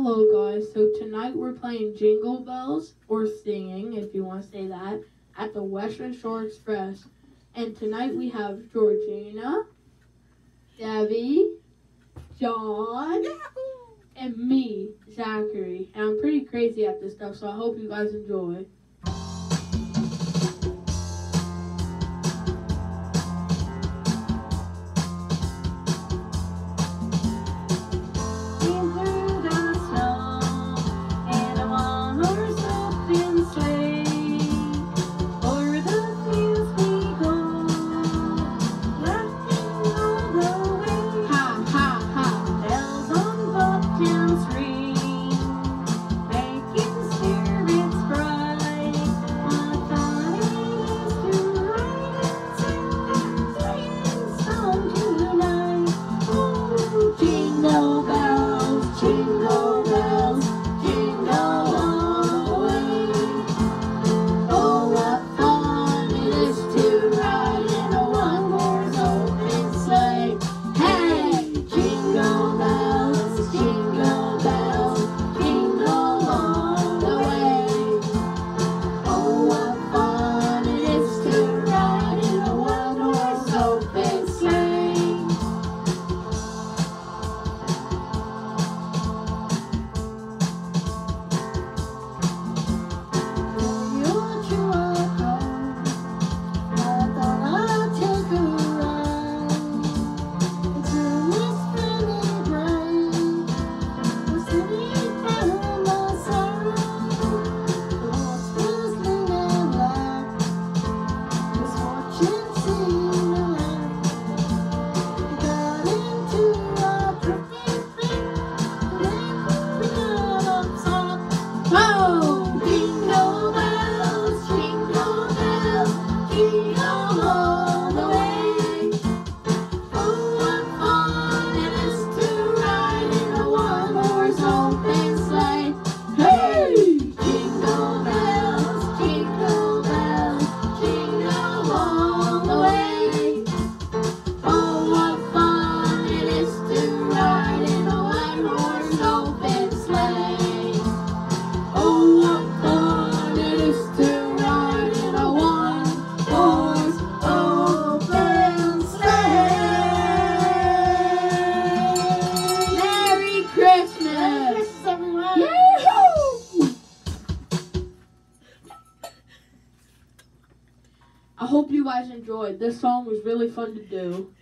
Hello guys, so tonight we're playing Jingle Bells, or singing if you want to say that, at the Western Shore Express. And tonight we have Georgina, Debbie, John, and me, Zachary. And I'm pretty crazy at this stuff, so I hope you guys enjoy. Jesus. I hope you guys enjoyed. This song was really fun to do.